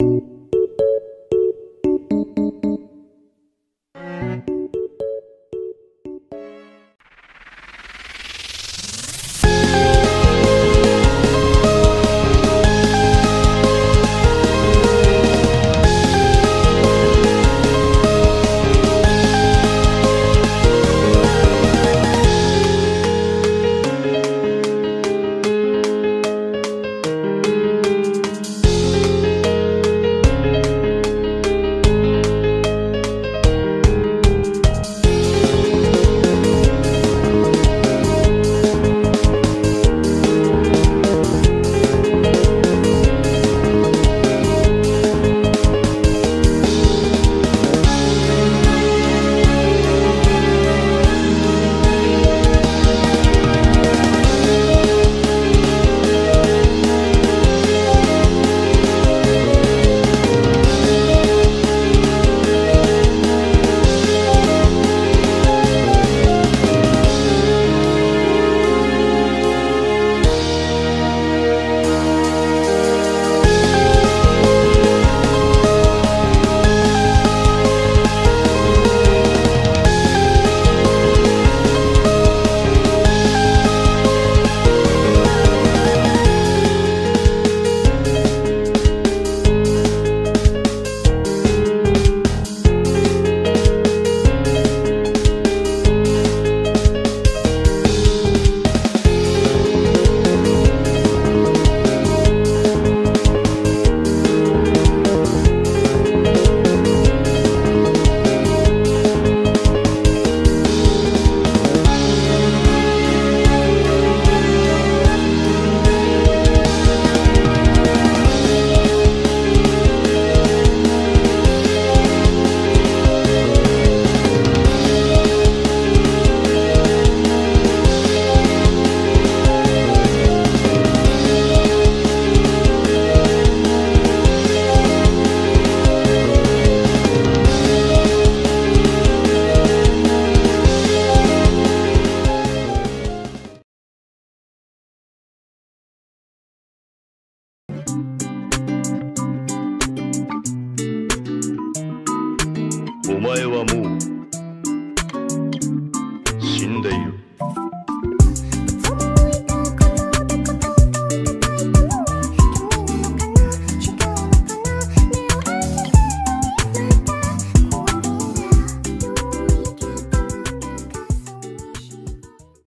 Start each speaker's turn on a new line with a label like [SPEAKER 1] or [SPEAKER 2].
[SPEAKER 1] you 前はもう死んでいる。